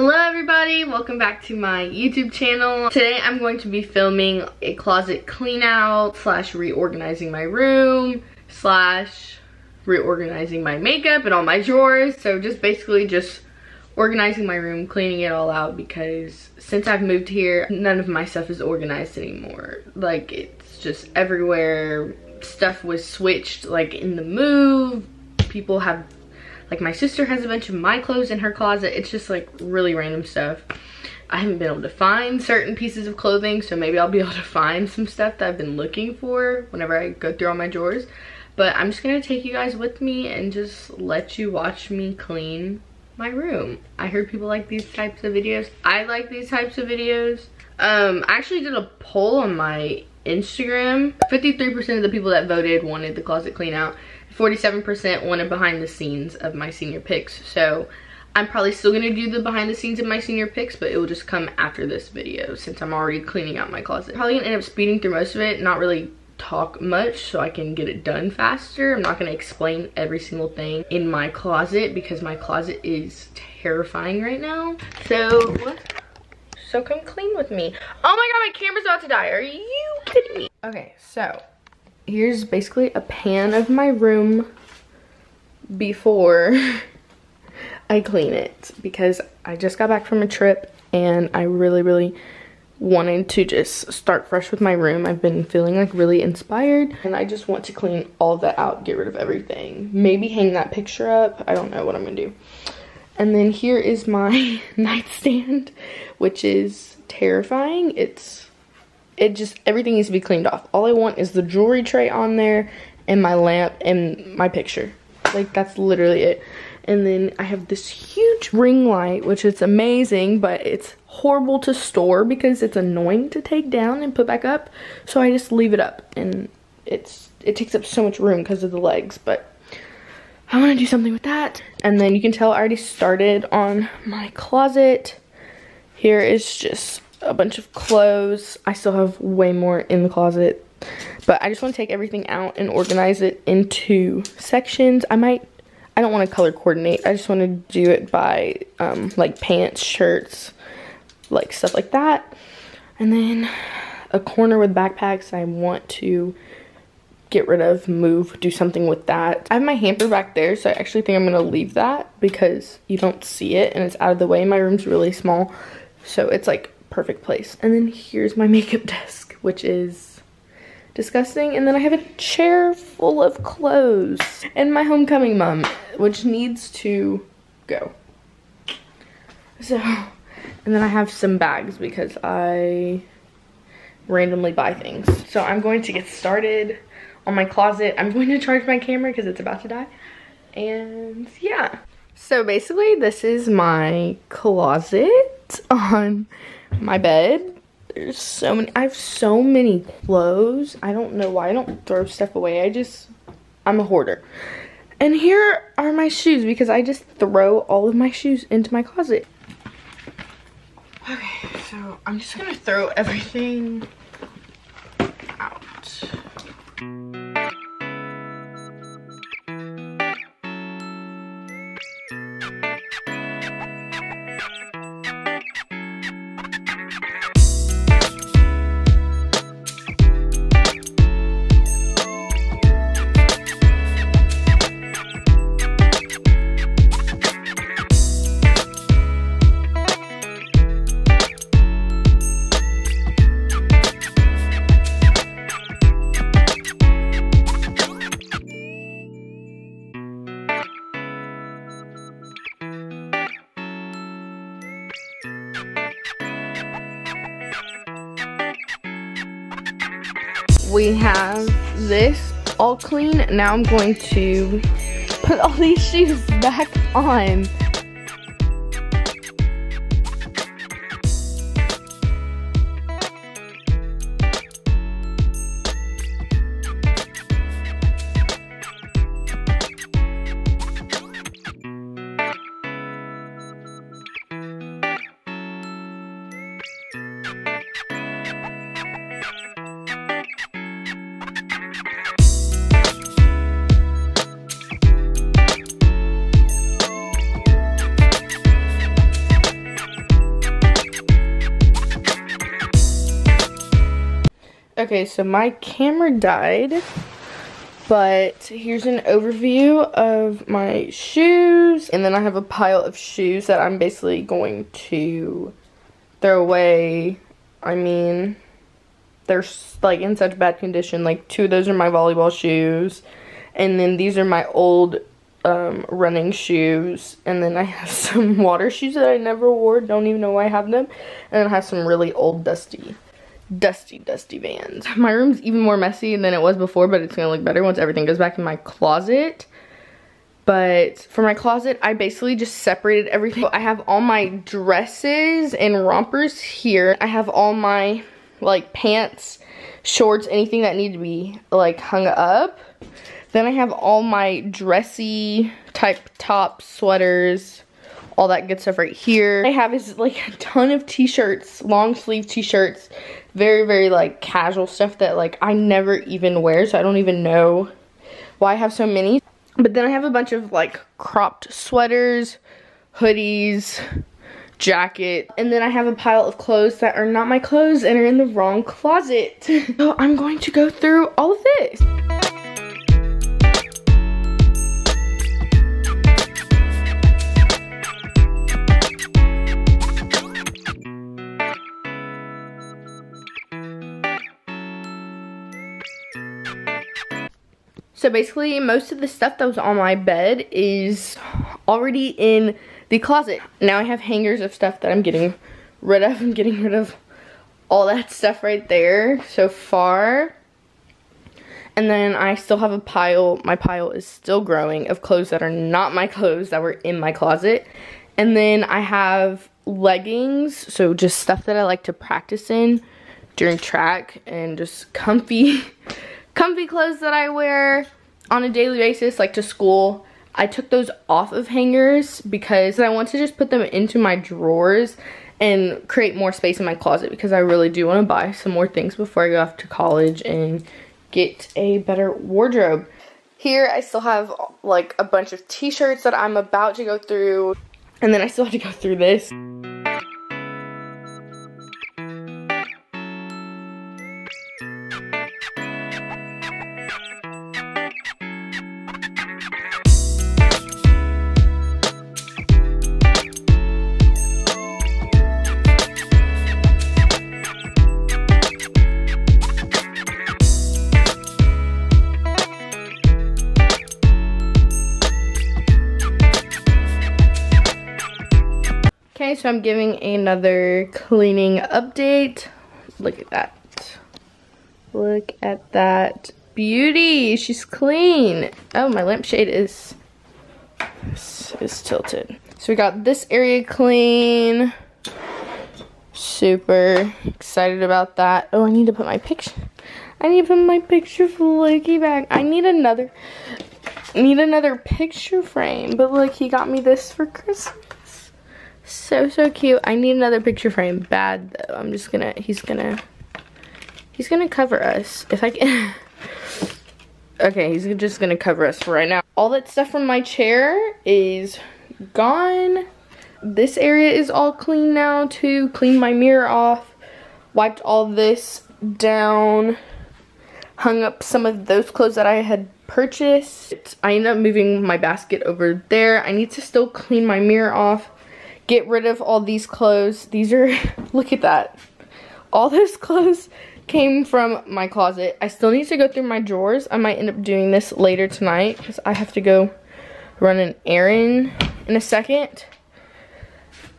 Hello everybody, welcome back to my YouTube channel. Today I'm going to be filming a closet clean out slash reorganizing my room slash reorganizing my makeup and all my drawers. So just basically just organizing my room, cleaning it all out because since I've moved here, none of my stuff is organized anymore. Like it's just everywhere. Stuff was switched like in the move. People have, like my sister has a bunch of my clothes in her closet. It's just like really random stuff. I haven't been able to find certain pieces of clothing, so maybe I'll be able to find some stuff that I've been looking for whenever I go through all my drawers. But I'm just gonna take you guys with me and just let you watch me clean my room. I heard people like these types of videos. I like these types of videos. Um, I actually did a poll on my Instagram. 53% of the people that voted wanted the closet clean out. 47% wanted behind the scenes of my senior pics. So I'm probably still gonna do the behind the scenes of my senior pics, but it will just come after this video since I'm already cleaning out my closet. Probably gonna end up speeding through most of it, not really talk much so I can get it done faster. I'm not to explain every single thing in my closet because my closet is terrifying right now. So, so come clean with me. Oh my god, my camera's about to die. Are you kidding me? Okay, so here's basically a pan of my room before I clean it because I just got back from a trip and I really, really wanted to just start fresh with my room. I've been feeling like really inspired and I just want to clean all that out, get rid of everything. Maybe hang that picture up. I don't know what I'm gonna do. And then here is my nightstand, which is terrifying. It's, it just, everything needs to be cleaned off. All I want is the jewelry tray on there and my lamp and my picture. Like that's literally it. And then I have this huge ring light, which is amazing, but it's horrible to store because it's annoying to take down and put back up. So I just leave it up and it's it takes up so much room because of the legs, but I want to do something with that. And then you can tell I already started on my closet. Here is just a bunch of clothes. I still have way more in the closet. But I just want to take everything out and organize it into sections. I might I don't want to color coordinate. I just want to do it by um, like pants, shirts, like stuff like that. And then a corner with backpacks I want to get rid of, move, do something with that. I have my hamper back there, so I actually think I'm going to leave that because you don't see it and it's out of the way. My room's really small, so it's like perfect place. And then here's my makeup desk, which is disgusting. And then I have a chair full of clothes and my homecoming mum, which needs to go. So, and then I have some bags because I randomly buy things. So I'm going to get started on my closet. I'm going to charge my camera because it's about to die. And yeah. So basically this is my closet on my bed there's so many, I have so many clothes. I don't know why I don't throw stuff away. I just, I'm a hoarder. And here are my shoes because I just throw all of my shoes into my closet. Okay, so I'm just gonna throw everything we have this all clean. Now I'm going to put all these shoes back on. Okay, so my camera died, but here's an overview of my shoes. And then I have a pile of shoes that I'm basically going to throw away. I mean, they're like in such bad condition. Like two of those are my volleyball shoes. And then these are my old um, running shoes. And then I have some water shoes that I never wore. Don't even know why I have them. And I have some really old dusty dusty, dusty vans. My room's even more messy than it was before, but it's gonna look better once everything goes back in my closet. But for my closet, I basically just separated everything. I have all my dresses and rompers here. I have all my like pants, shorts, anything that need to be like hung up. Then I have all my dressy type top sweaters, all that good stuff right here. I have is like a ton of t-shirts, long sleeve t-shirts, very, very like casual stuff that like I never even wear. So I don't even know why I have so many. But then I have a bunch of like cropped sweaters, hoodies, jacket. And then I have a pile of clothes that are not my clothes and are in the wrong closet. so I'm going to go through all of this. So basically, most of the stuff that was on my bed is already in the closet. Now I have hangers of stuff that I'm getting rid of. I'm getting rid of all that stuff right there so far. And then I still have a pile, my pile is still growing of clothes that are not my clothes that were in my closet. And then I have leggings, so just stuff that I like to practice in during track and just comfy comfy clothes that I wear on a daily basis, like to school, I took those off of hangers because I want to just put them into my drawers and create more space in my closet because I really do want to buy some more things before I go off to college and get a better wardrobe. Here I still have like a bunch of t-shirts that I'm about to go through and then I still have to go through this. So I'm giving another cleaning update. Look at that. Look at that beauty. She's clean. Oh, my lampshade is, is tilted. So we got this area clean. Super excited about that. Oh, I need to put my picture. I need to put my picture flaky back. I need another need another picture frame. But look, he got me this for Christmas. So, so cute. I need another picture frame bad though. I'm just gonna, he's gonna, he's gonna cover us. If I can. okay, he's just gonna cover us for right now. All that stuff from my chair is gone. This area is all clean now too. Cleaned my mirror off. Wiped all this down. Hung up some of those clothes that I had purchased. I ended up moving my basket over there. I need to still clean my mirror off get rid of all these clothes. These are, look at that. All those clothes came from my closet. I still need to go through my drawers. I might end up doing this later tonight because I have to go run an errand in a second.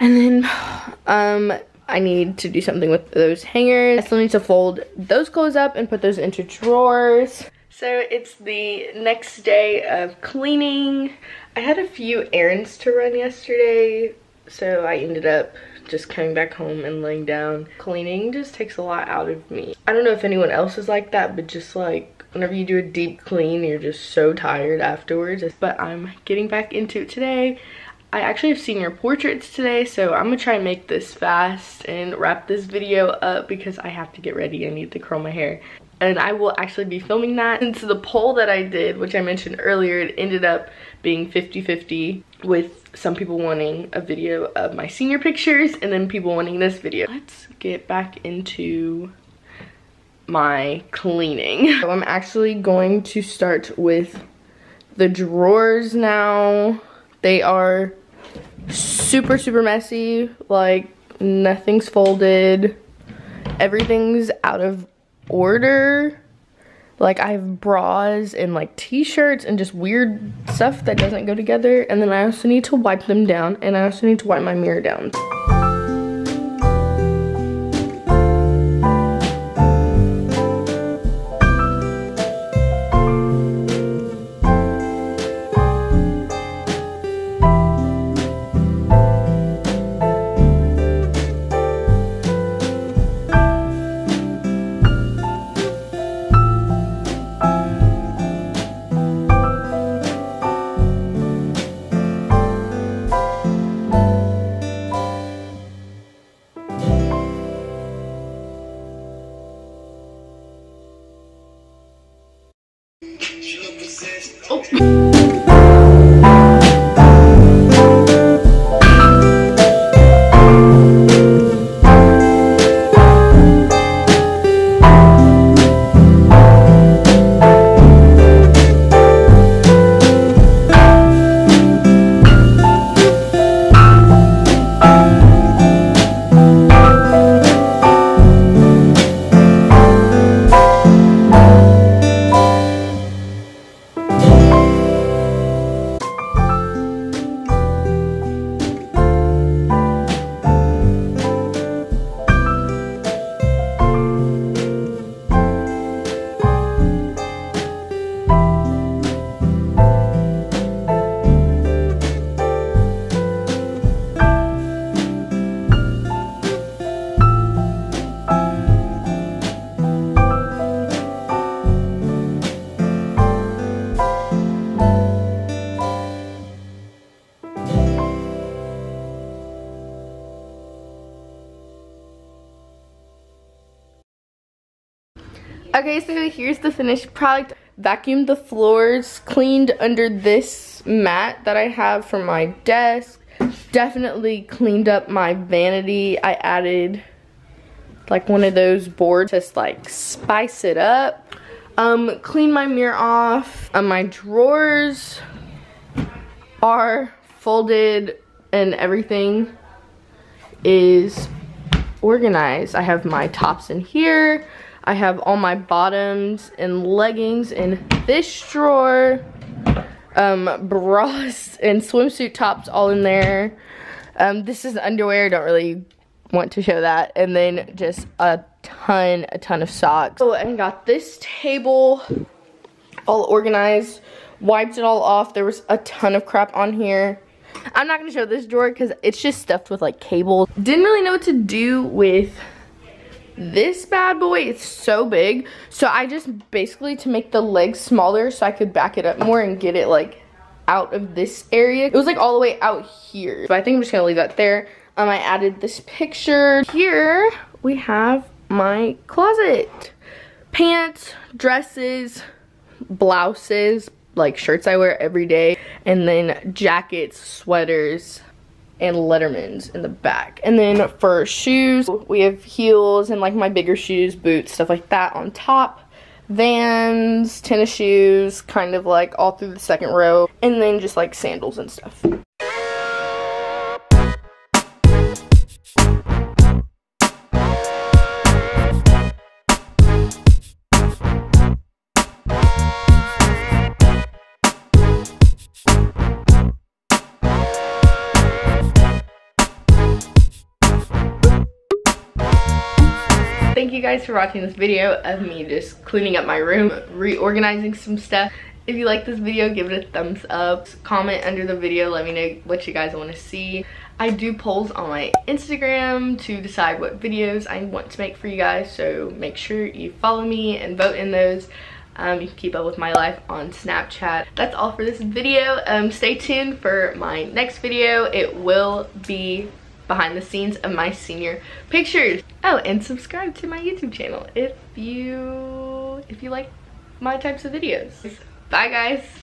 And then um, I need to do something with those hangers. I still need to fold those clothes up and put those into drawers. So it's the next day of cleaning. I had a few errands to run yesterday so I ended up just coming back home and laying down. Cleaning just takes a lot out of me. I don't know if anyone else is like that, but just like whenever you do a deep clean, you're just so tired afterwards. But I'm getting back into it today. I actually have senior portraits today, so I'm gonna try and make this fast and wrap this video up because I have to get ready. I need to curl my hair. And I will actually be filming that. Since the poll that I did, which I mentioned earlier, it ended up being 50-50 with some people wanting a video of my senior pictures and then people wanting this video. Let's get back into my cleaning. So I'm actually going to start with the drawers now. They are super, super messy. Like, nothing's folded. Everything's out of order. Like, I have bras and, like, t-shirts and just weird stuff that doesn't go together. And then I also need to wipe them down. And I also need to wipe my mirror down. Okay, so here's the finished product. Vacuumed the floors, cleaned under this mat that I have for my desk. Definitely cleaned up my vanity. I added like one of those boards just like spice it up. Um, clean my mirror off. Um, my drawers are folded and everything is organized. I have my tops in here. I have all my bottoms and leggings in this drawer. Um, bras and swimsuit tops all in there. Um, this is underwear. Don't really want to show that. And then just a ton, a ton of socks. Oh, and got this table all organized. Wiped it all off. There was a ton of crap on here. I'm not going to show this drawer because it's just stuffed with like cables. Didn't really know what to do with this bad boy it's so big so i just basically to make the legs smaller so i could back it up more and get it like out of this area. It was like all the way out here. So i think i'm just gonna leave that there. Um i added this picture. Here we have my closet. Pants dresses blouses like shirts i wear every day and then jackets sweaters and Letterman's in the back. And then for shoes, we have heels and like my bigger shoes, boots, stuff like that on top. Vans, tennis shoes, kind of like all through the second row. And then just like sandals and stuff. Thank you guys for watching this video of me just cleaning up my room, reorganizing some stuff. If you like this video, give it a thumbs up. Comment under the video, let me know what you guys want to see. I do polls on my Instagram to decide what videos I want to make for you guys, so make sure you follow me and vote in those. Um, you can keep up with my life on Snapchat. That's all for this video. Um, stay tuned for my next video. It will be behind the scenes of my senior pictures. Oh, and subscribe to my YouTube channel if you if you like my types of videos. Bye guys.